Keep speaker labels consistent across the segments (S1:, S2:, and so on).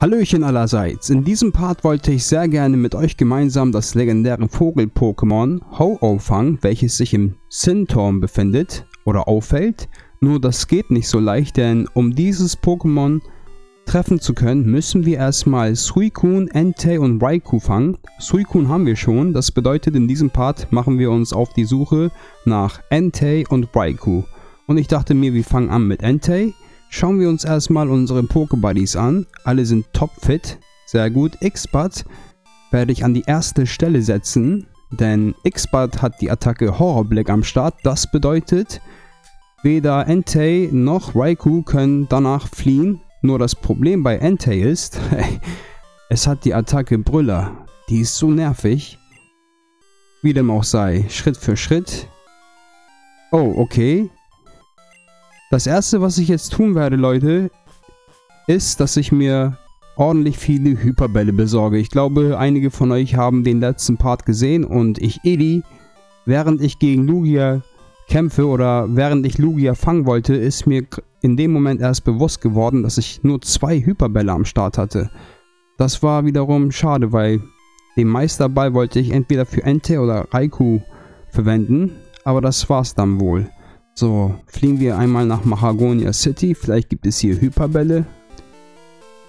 S1: Hallöchen allerseits, in diesem Part wollte ich sehr gerne mit euch gemeinsam das legendäre Vogel-Pokémon Ho-Oh fangen, welches sich im Sinturm befindet oder auffällt. Nur das geht nicht so leicht, denn um dieses Pokémon treffen zu können, müssen wir erstmal Suicune, Entei und Raikou fangen. Suicune haben wir schon, das bedeutet in diesem Part machen wir uns auf die Suche nach Entei und Raikou. Und ich dachte mir, wir fangen an mit Entei. Schauen wir uns erstmal unsere Pokébuddies an. Alle sind topfit. Sehr gut. X-Bud werde ich an die erste Stelle setzen. Denn X-Bud hat die Attacke Horrorblick am Start. Das bedeutet, weder Entei noch Raikou können danach fliehen. Nur das Problem bei Entei ist, es hat die Attacke Brüller. Die ist so nervig. Wie dem auch sei. Schritt für Schritt. Oh, okay. Das erste, was ich jetzt tun werde, Leute, ist, dass ich mir ordentlich viele Hyperbälle besorge. Ich glaube, einige von euch haben den letzten Part gesehen und ich, Edi, während ich gegen Lugia kämpfe oder während ich Lugia fangen wollte, ist mir in dem Moment erst bewusst geworden, dass ich nur zwei Hyperbälle am Start hatte. Das war wiederum schade, weil den Meisterball wollte ich entweder für Ente oder Raikou verwenden, aber das war's dann wohl. So, fliegen wir einmal nach Mahagonia City. Vielleicht gibt es hier Hyperbälle.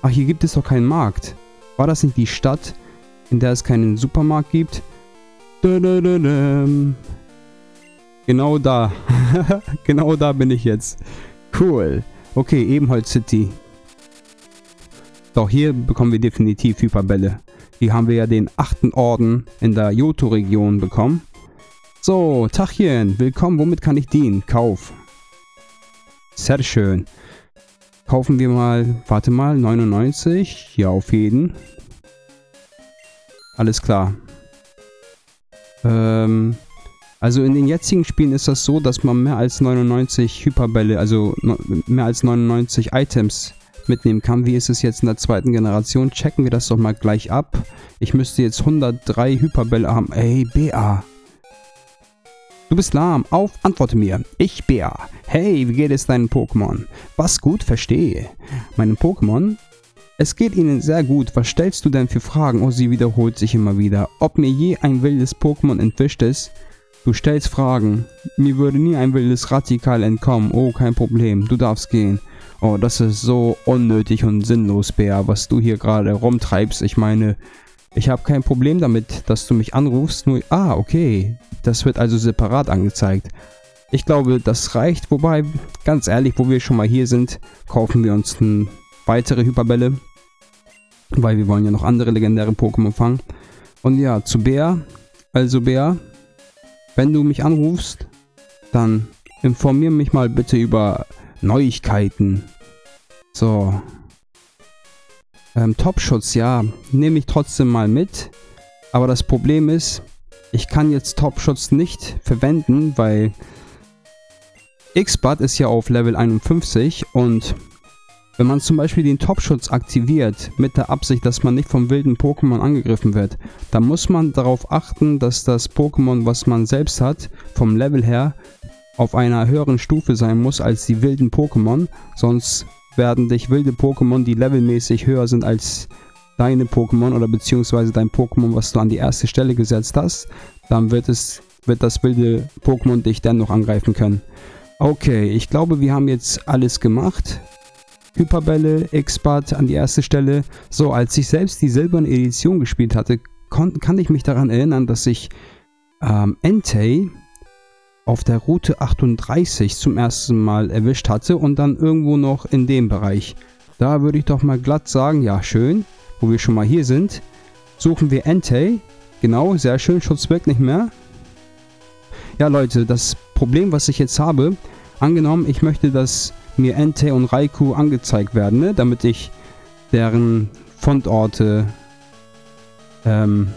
S1: Ach, hier gibt es doch keinen Markt. War das nicht die Stadt, in der es keinen Supermarkt gibt? Genau da. genau da bin ich jetzt. Cool. Okay, Ebenholz City. Doch hier bekommen wir definitiv Hyperbälle. Hier haben wir ja den achten Orden in der Johto-Region bekommen. So, Tachchen, willkommen, womit kann ich dienen? Kauf. Sehr schön. Kaufen wir mal, warte mal, 99. Ja, auf jeden. Alles klar. Ähm, also in den jetzigen Spielen ist das so, dass man mehr als 99 Hyperbälle, also mehr als 99 Items mitnehmen kann. Wie ist es jetzt in der zweiten Generation? Checken wir das doch mal gleich ab. Ich müsste jetzt 103 Hyperbälle haben. Ey, BA. Du bist lahm. Auf, antworte mir. Ich, Bär. Hey, wie geht es deinen Pokémon? Was gut, verstehe. Meinen Pokémon? Es geht ihnen sehr gut. Was stellst du denn für Fragen? Oh, sie wiederholt sich immer wieder. Ob mir je ein wildes Pokémon entwischt ist? Du stellst Fragen. Mir würde nie ein wildes Radikal entkommen. Oh, kein Problem. Du darfst gehen. Oh, das ist so unnötig und sinnlos, Bär, was du hier gerade rumtreibst. Ich meine, ich habe kein Problem damit, dass du mich anrufst, nur... Ah, okay. Das wird also separat angezeigt. Ich glaube, das reicht. Wobei, ganz ehrlich, wo wir schon mal hier sind, kaufen wir uns weitere Hyperbälle. Weil wir wollen ja noch andere legendäre Pokémon fangen. Und ja, zu Bär. Also Bär, wenn du mich anrufst, dann informier mich mal bitte über Neuigkeiten. So, ähm, Topschutz, ja, nehme ich trotzdem mal mit. Aber das Problem ist, ich kann jetzt Topschutz nicht verwenden, weil X-Bud ist ja auf Level 51 und wenn man zum Beispiel den Topschutz aktiviert mit der Absicht, dass man nicht vom wilden Pokémon angegriffen wird, dann muss man darauf achten, dass das Pokémon, was man selbst hat, vom Level her auf einer höheren Stufe sein muss als die wilden Pokémon, sonst werden dich wilde Pokémon, die levelmäßig höher sind als deine Pokémon oder beziehungsweise dein Pokémon, was du an die erste Stelle gesetzt hast, dann wird es wird das wilde Pokémon dich dennoch angreifen können. Okay, ich glaube, wir haben jetzt alles gemacht. Hyperbälle, X-Bud an die erste Stelle. So, als ich selbst die silberne Edition gespielt hatte, kann ich mich daran erinnern, dass ich ähm, Entei auf der Route 38 zum ersten Mal erwischt hatte und dann irgendwo noch in dem Bereich. Da würde ich doch mal glatt sagen, ja schön, wo wir schon mal hier sind, suchen wir Entei. Genau, sehr schön, Schutz wirkt nicht mehr. Ja Leute, das Problem, was ich jetzt habe, angenommen, ich möchte, dass mir Entei und Raikou angezeigt werden, ne? damit ich deren Fundorte ähm,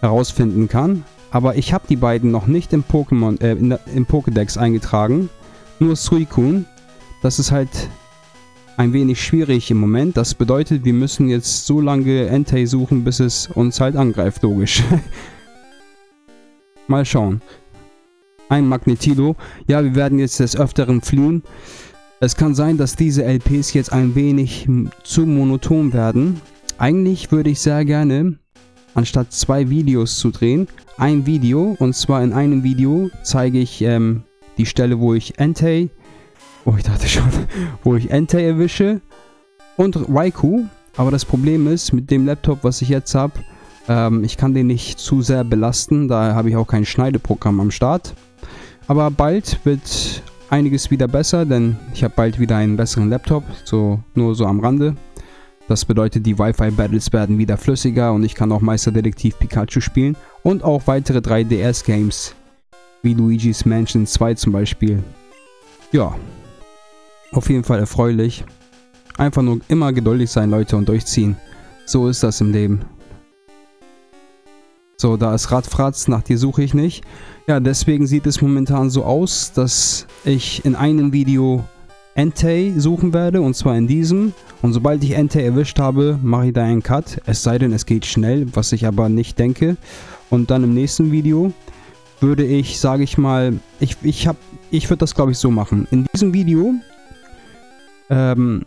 S1: herausfinden kann. Aber ich habe die beiden noch nicht im Pokémon, äh, der, im Pokédex eingetragen. Nur Suicune. Das ist halt ein wenig schwierig im Moment. Das bedeutet, wir müssen jetzt so lange Entei suchen, bis es uns halt angreift, logisch. Mal schauen. Ein Magnetilo. Ja, wir werden jetzt des Öfteren fliehen. Es kann sein, dass diese LPs jetzt ein wenig zu monoton werden. Eigentlich würde ich sehr gerne, anstatt zwei Videos zu drehen, ein Video. Und zwar in einem Video zeige ich ähm, die Stelle, wo ich Entei, oh ich dachte schon, wo ich Entei erwische und Raikou. Aber das Problem ist, mit dem Laptop, was ich jetzt habe, ähm, ich kann den nicht zu sehr belasten. Da habe ich auch kein Schneideprogramm am Start. Aber bald wird einiges wieder besser, denn ich habe bald wieder einen besseren Laptop, so nur so am Rande. Das bedeutet, die Wi-Fi-Battles werden wieder flüssiger und ich kann auch Meisterdetektiv Pikachu spielen und auch weitere 3DS-Games, wie Luigi's Mansion 2 zum Beispiel. Ja, auf jeden Fall erfreulich. Einfach nur immer geduldig sein, Leute, und durchziehen. So ist das im Leben. So, da ist Radfratz, nach dir suche ich nicht. Ja, deswegen sieht es momentan so aus, dass ich in einem Video Entei suchen werde, und zwar in diesem. Und sobald ich Entei erwischt habe, mache ich da einen Cut. Es sei denn, es geht schnell, was ich aber nicht denke. Und dann im nächsten Video würde ich, sage ich mal, ich, ich, ich würde das glaube ich so machen. In diesem Video ähm,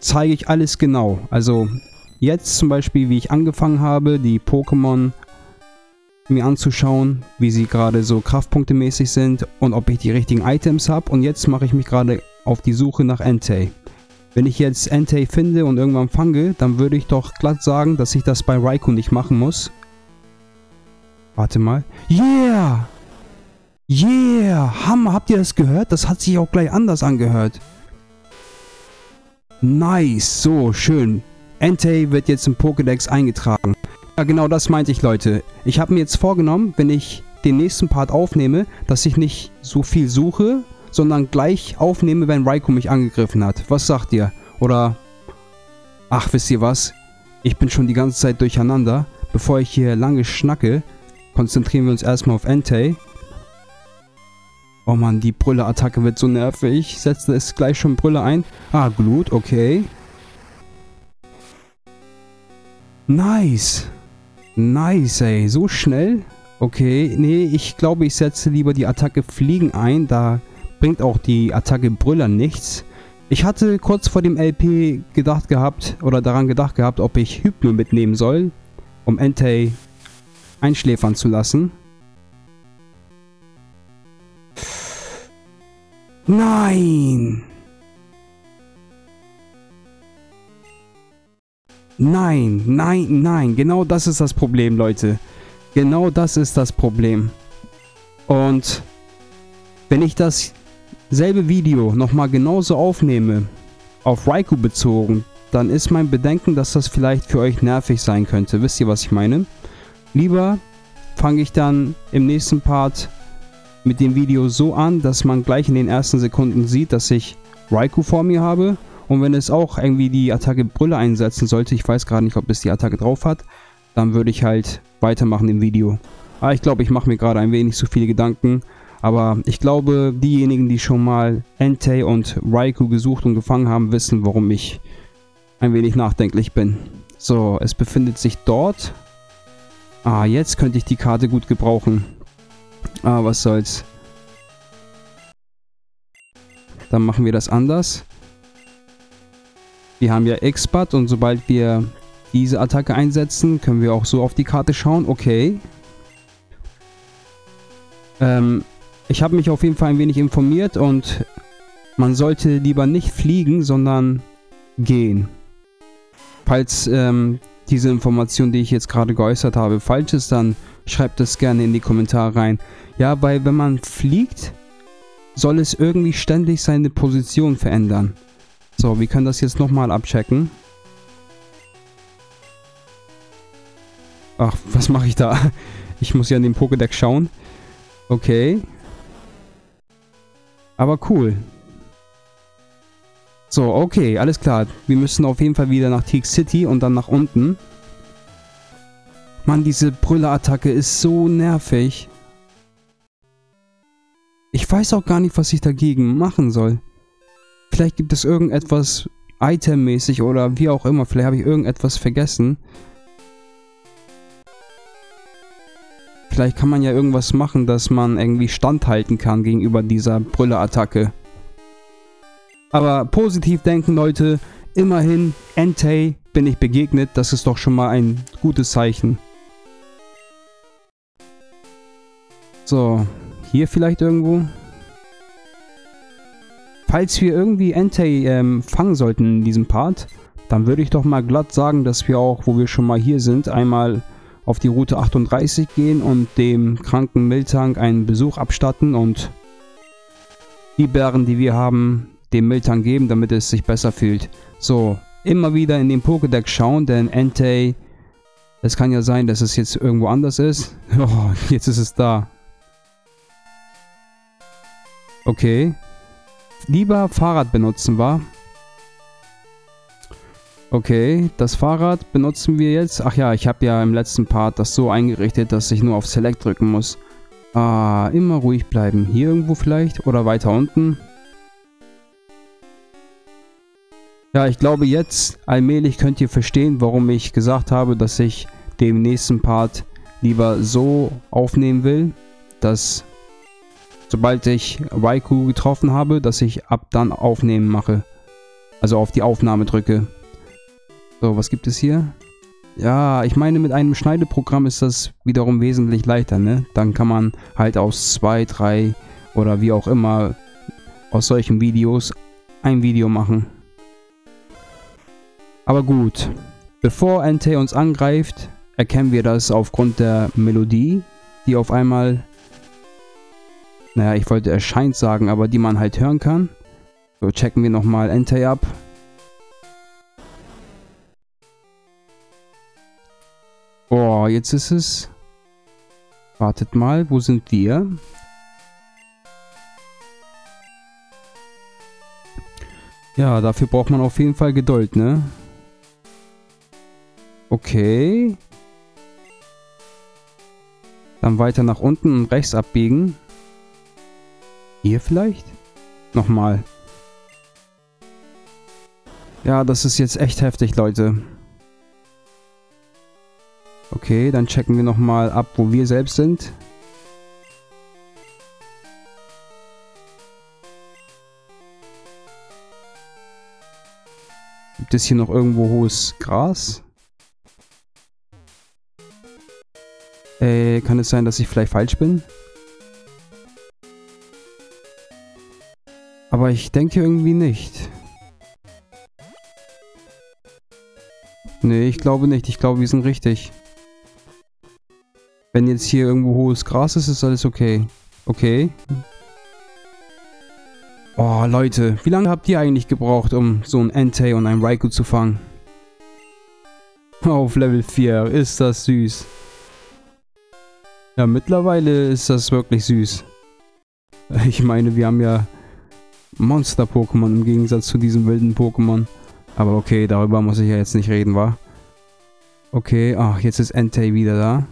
S1: zeige ich alles genau. Also jetzt zum Beispiel, wie ich angefangen habe, die Pokémon mir anzuschauen, wie sie gerade so kraftpunktemäßig sind und ob ich die richtigen Items habe. Und jetzt mache ich mich gerade auf die Suche nach Entei. Wenn ich jetzt Entei finde und irgendwann fange, dann würde ich doch glatt sagen, dass ich das bei Raikou nicht machen muss. Warte mal. Yeah! Yeah! Hammer, habt ihr das gehört? Das hat sich auch gleich anders angehört. Nice, so, schön. Entei wird jetzt im Pokédex eingetragen. Ja, genau das meinte ich, Leute. Ich habe mir jetzt vorgenommen, wenn ich den nächsten Part aufnehme, dass ich nicht so viel suche, sondern gleich aufnehme, wenn Raikou mich angegriffen hat. Was sagt ihr? Oder... Ach, wisst ihr was? Ich bin schon die ganze Zeit durcheinander. Bevor ich hier lange schnacke, konzentrieren wir uns erstmal auf Entei. Oh man, die Brüller-Attacke wird so nervig. Setze es gleich schon Brüller ein. Ah, Glut, okay. Nice. Nice, ey. So schnell? Okay, nee, ich glaube, ich setze lieber die Attacke Fliegen ein. Da bringt auch die Attacke Brüller nichts. Ich hatte kurz vor dem LP gedacht gehabt, oder daran gedacht gehabt, ob ich Hypno mitnehmen soll, um Entei einschläfern zu lassen. Nein! Nein, nein, nein. Genau das ist das Problem, Leute. Genau das ist das Problem. Und wenn ich dasselbe Video nochmal genauso aufnehme, auf Raikou bezogen, dann ist mein Bedenken, dass das vielleicht für euch nervig sein könnte. Wisst ihr, was ich meine? Lieber fange ich dann im nächsten Part mit dem Video so an, dass man gleich in den ersten Sekunden sieht, dass ich Raikou vor mir habe und wenn es auch irgendwie die Attacke Brille einsetzen sollte, ich weiß gerade nicht, ob es die Attacke drauf hat, dann würde ich halt weitermachen im Video. Aber ah, ich glaube, ich mache mir gerade ein wenig zu viele Gedanken. Aber ich glaube, diejenigen, die schon mal Entei und Raikou gesucht und gefangen haben, wissen, warum ich ein wenig nachdenklich bin. So, es befindet sich dort. Ah, jetzt könnte ich die Karte gut gebrauchen. Ah, was soll's. Dann machen wir das anders. Wir haben ja X-Bat und sobald wir diese Attacke einsetzen, können wir auch so auf die Karte schauen. Okay. Ähm, ich habe mich auf jeden Fall ein wenig informiert und man sollte lieber nicht fliegen, sondern gehen. Falls ähm, diese Information, die ich jetzt gerade geäußert habe, falsch ist, dann schreibt es gerne in die Kommentare rein. Ja, weil wenn man fliegt, soll es irgendwie ständig seine Position verändern. So, wir können das jetzt nochmal abchecken. Ach, was mache ich da? Ich muss ja in den Pokédex schauen. Okay. Aber cool. So, okay, alles klar. Wir müssen auf jeden Fall wieder nach Teak City und dann nach unten. Mann, diese Brüller-Attacke ist so nervig. Ich weiß auch gar nicht, was ich dagegen machen soll. Vielleicht gibt es irgendetwas itemmäßig oder wie auch immer. Vielleicht habe ich irgendetwas vergessen. Vielleicht kann man ja irgendwas machen, dass man irgendwie standhalten kann gegenüber dieser Brüller-Attacke. Aber positiv denken, Leute. Immerhin, Entei bin ich begegnet. Das ist doch schon mal ein gutes Zeichen. So, hier vielleicht irgendwo. Falls wir irgendwie Entei ähm, fangen sollten in diesem Part, dann würde ich doch mal glatt sagen, dass wir auch, wo wir schon mal hier sind, einmal auf die Route 38 gehen und dem kranken Miltank einen Besuch abstatten und die Bären, die wir haben, dem Miltank geben, damit es sich besser fühlt. So, immer wieder in den Pokédex schauen, denn Entei, es kann ja sein, dass es jetzt irgendwo anders ist. Oh, jetzt ist es da. Okay. Lieber Fahrrad benutzen, war. Okay, das Fahrrad benutzen wir jetzt. Ach ja, ich habe ja im letzten Part das so eingerichtet, dass ich nur auf Select drücken muss. Ah, immer ruhig bleiben. Hier irgendwo vielleicht? Oder weiter unten? Ja, ich glaube jetzt allmählich könnt ihr verstehen, warum ich gesagt habe, dass ich den nächsten Part lieber so aufnehmen will, dass sobald ich Raikou getroffen habe, dass ich ab dann aufnehmen mache. Also auf die Aufnahme drücke. So, was gibt es hier? Ja, ich meine, mit einem Schneideprogramm ist das wiederum wesentlich leichter, ne? Dann kann man halt aus zwei, drei oder wie auch immer aus solchen Videos ein Video machen. Aber gut, bevor Entei uns angreift, erkennen wir das aufgrund der Melodie, die auf einmal, naja, ich wollte erscheint sagen, aber die man halt hören kann. So, checken wir nochmal Entei ab. Oh, jetzt ist es... Wartet mal, wo sind wir? Ja, dafür braucht man auf jeden Fall Geduld, ne? Okay. Dann weiter nach unten und rechts abbiegen. Hier vielleicht? Nochmal. Ja, das ist jetzt echt heftig, Leute. Okay, dann checken wir nochmal ab, wo wir selbst sind. Gibt es hier noch irgendwo hohes Gras? Äh, kann es sein, dass ich vielleicht falsch bin? Aber ich denke irgendwie nicht. Nee, ich glaube nicht. Ich glaube, wir sind richtig. Wenn jetzt hier irgendwo hohes Gras ist, ist alles okay. Okay. Oh, Leute. Wie lange habt ihr eigentlich gebraucht, um so ein Entei und ein Raikou zu fangen? Auf Level 4. Ist das süß. Ja, mittlerweile ist das wirklich süß. Ich meine, wir haben ja Monster-Pokémon im Gegensatz zu diesen wilden Pokémon. Aber okay, darüber muss ich ja jetzt nicht reden, wa? Okay, ach, jetzt ist Entei wieder da.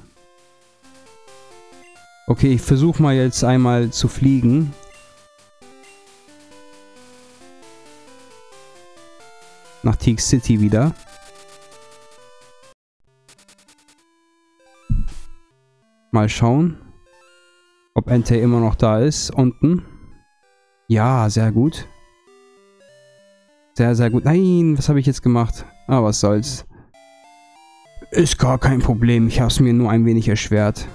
S1: Okay, ich versuche mal jetzt einmal zu fliegen. Nach Teak City wieder. Mal schauen, ob Entei immer noch da ist. Unten. Ja, sehr gut. Sehr, sehr gut. Nein, was habe ich jetzt gemacht? Ah, was soll's. Ist gar kein Problem. Ich habe es mir nur ein wenig erschwert.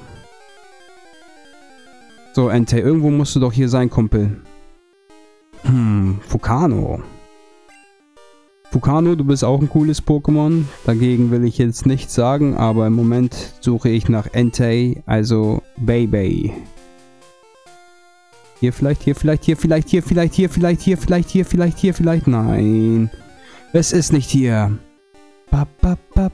S1: So, Entei, irgendwo musst du doch hier sein, Kumpel. Hm, Fukano. Fukano, du bist auch ein cooles Pokémon. Dagegen will ich jetzt nichts sagen, aber im Moment suche ich nach Entei, also Baby. Hier vielleicht, hier vielleicht, hier vielleicht, hier vielleicht, hier vielleicht, hier vielleicht, hier vielleicht, hier vielleicht. Nein. Es ist nicht hier. Bap, bap, bap,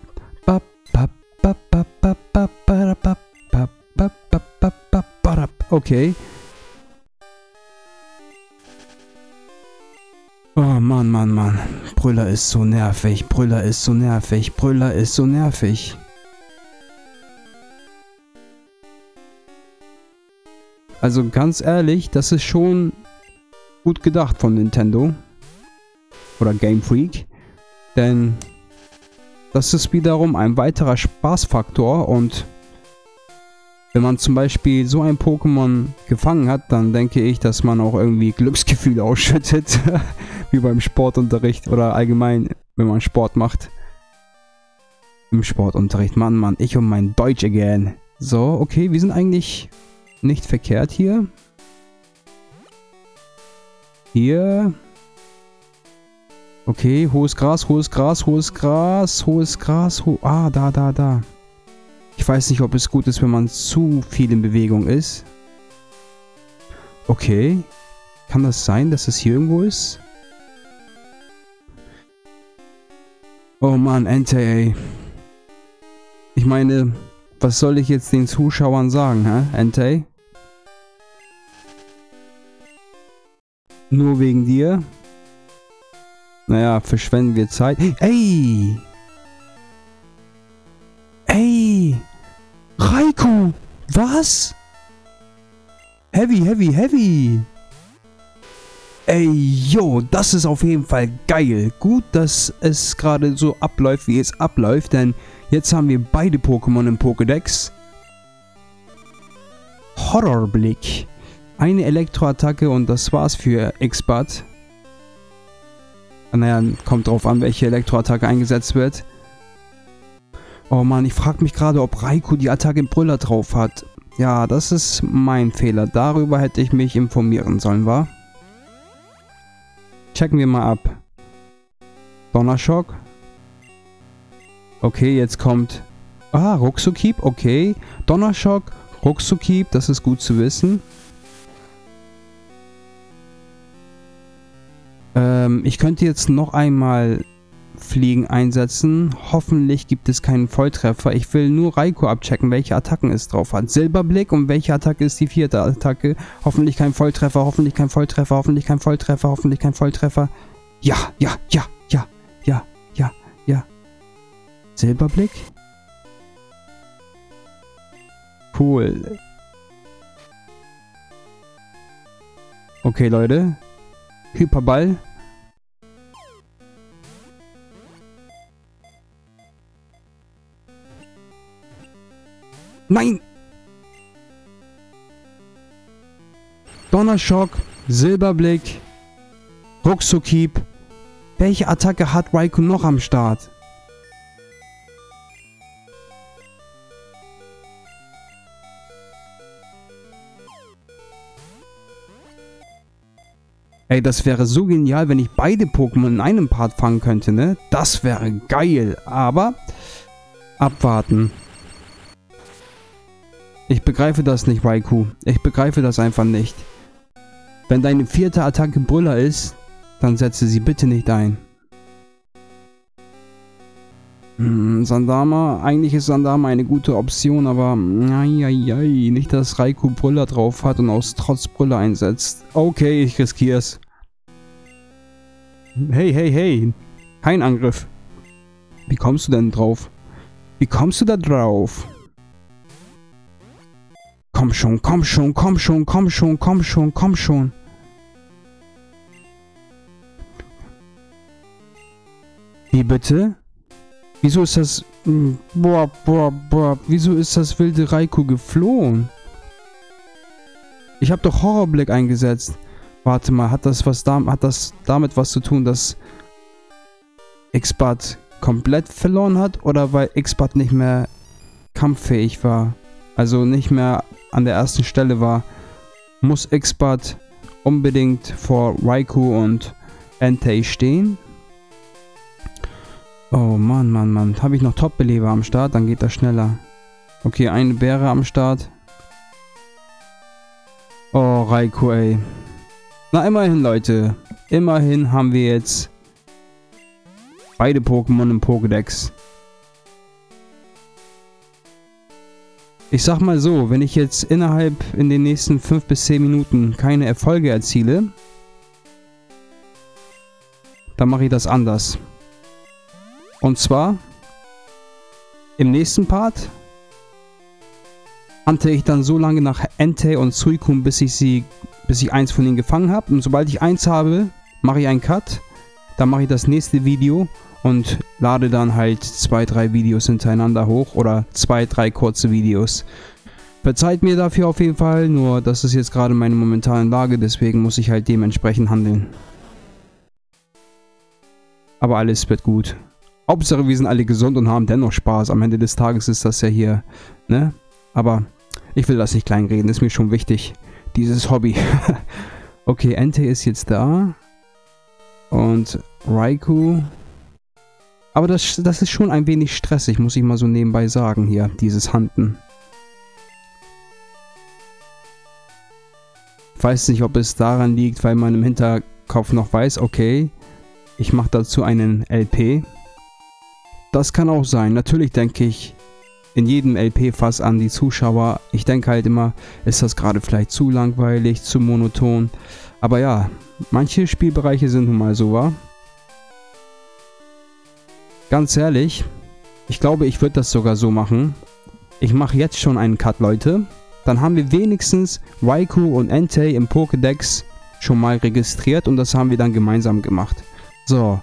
S1: Okay. Oh Mann, Mann, Mann. Brüller ist so nervig. Brüller ist so nervig. Brüller ist so nervig. Also ganz ehrlich, das ist schon gut gedacht von Nintendo. Oder Game Freak. Denn das ist wiederum ein weiterer Spaßfaktor und wenn man zum Beispiel so ein Pokémon gefangen hat, dann denke ich, dass man auch irgendwie Glücksgefühle ausschüttet, Wie beim Sportunterricht oder allgemein, wenn man Sport macht. Im Sportunterricht. Mann, Mann, ich und mein Deutsch again. So, okay, wir sind eigentlich nicht verkehrt hier. Hier. Okay, hohes Gras, hohes Gras, hohes Gras, hohes Gras. Ho ah, da, da, da. Ich weiß nicht, ob es gut ist, wenn man zu viel in Bewegung ist. Okay. Kann das sein, dass es hier irgendwo ist? Oh Mann, Ente, ey. Ich meine, was soll ich jetzt den Zuschauern sagen, hä, Ente? Nur wegen dir? Naja, verschwenden wir Zeit. Ey! Ey! Raikou! Was? Heavy, heavy, heavy! Ey, yo, das ist auf jeden Fall geil. Gut, dass es gerade so abläuft, wie es abläuft, denn jetzt haben wir beide Pokémon im Pokédex. Horrorblick. Eine Elektroattacke und das war's für X-Bud. Naja, kommt drauf an, welche Elektroattacke eingesetzt wird. Oh Mann, ich frage mich gerade, ob Raikou die Attacke im Brüller drauf hat. Ja, das ist mein Fehler. Darüber hätte ich mich informieren sollen, wa? Checken wir mal ab. Donnerschock. Okay, jetzt kommt... Ah, Rucksukieb, okay. Donnerschock, Rucksukieb, das ist gut zu wissen. Ähm, ich könnte jetzt noch einmal Fliegen einsetzen. Hoffentlich gibt es keinen Volltreffer. Ich will nur Raiko abchecken, welche Attacken es drauf hat. Silberblick und welche Attacke ist die vierte Attacke? Hoffentlich kein Volltreffer, hoffentlich kein Volltreffer, hoffentlich kein Volltreffer, hoffentlich kein Volltreffer. Ja, ja, ja, ja, ja, ja, ja. Silberblick? Cool. Okay, Leute. Hyperball. Nein! Donnerschock, Silberblick, Ruckzuckhieb. Welche Attacke hat Raikou noch am Start? Ey, das wäre so genial, wenn ich beide Pokémon in einem Part fangen könnte, ne? Das wäre geil. Aber abwarten. Ich begreife das nicht, Raikou. Ich begreife das einfach nicht. Wenn deine vierte Attacke Brüller ist, dann setze sie bitte nicht ein. Hm, Sandama, eigentlich ist Sandama eine gute Option, aber ai, nicht, dass Raikou Brüller drauf hat und aus Trotz Brüller einsetzt. Okay, ich riskier's. Hey, hey, hey. Kein Angriff. Wie kommst du denn drauf? Wie kommst du da drauf? Komm schon, komm schon, komm schon, komm schon, komm schon, komm schon. Wie bitte? Wieso ist das... Hm, boah, boah, boah. Wieso ist das wilde Raikou geflohen? Ich habe doch Horrorblick eingesetzt. Warte mal, hat das was da, hat das damit was zu tun, dass Xbad komplett verloren hat oder weil Xbad nicht mehr kampffähig war? Also nicht mehr an der ersten Stelle war, muss Xbad unbedingt vor Raikou und Entei stehen. Oh Mann, Mann, Mann. Habe ich noch Top-Beleber am Start? Dann geht das schneller. Okay, eine Bäre am Start. Oh, Raikou, ey. Na, immerhin, Leute. Immerhin haben wir jetzt beide Pokémon im Pokédex. Ich sag mal so, wenn ich jetzt innerhalb in den nächsten 5 bis 10 Minuten keine Erfolge erziele, dann mache ich das anders. Und zwar, im nächsten Part hante ich dann so lange nach Entei und Suicune, bis ich sie, bis ich eins von ihnen gefangen habe. Und sobald ich eins habe, mache ich einen Cut. Dann mache ich das nächste Video und lade dann halt zwei, drei Videos hintereinander hoch oder zwei, drei kurze Videos. Verzeiht mir dafür auf jeden Fall, nur das ist jetzt gerade meine momentane Lage, deswegen muss ich halt dementsprechend handeln. Aber alles wird gut. Hauptsache, wir sind alle gesund und haben dennoch Spaß. Am Ende des Tages ist das ja hier, ne? Aber ich will das nicht kleinreden, ist mir schon wichtig. Dieses Hobby. okay, Entei ist jetzt da. Und Raikou. Aber das, das ist schon ein wenig stressig, muss ich mal so nebenbei sagen hier, dieses Handen. Ich weiß nicht, ob es daran liegt, weil man im Hinterkopf noch weiß, okay, ich mache dazu einen LP. Das kann auch sein. Natürlich denke ich in jedem LP-Fass an die Zuschauer. Ich denke halt immer, ist das gerade vielleicht zu langweilig, zu monoton. Aber ja, manche Spielbereiche sind nun mal so, wa? Ganz ehrlich, ich glaube, ich würde das sogar so machen. Ich mache jetzt schon einen Cut, Leute. Dann haben wir wenigstens Raikou und Entei im Pokédex schon mal registriert und das haben wir dann gemeinsam gemacht. So,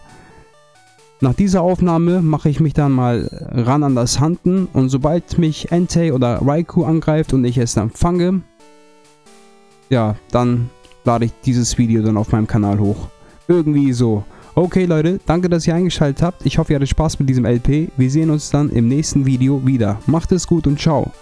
S1: nach dieser Aufnahme mache ich mich dann mal ran an das Handen und sobald mich Entei oder Raikou angreift und ich es dann fange, ja, dann lade ich dieses Video dann auf meinem Kanal hoch. Irgendwie so. Okay Leute, danke, dass ihr eingeschaltet habt. Ich hoffe, ihr hattet Spaß mit diesem LP. Wir sehen uns dann im nächsten Video wieder. Macht es gut und ciao.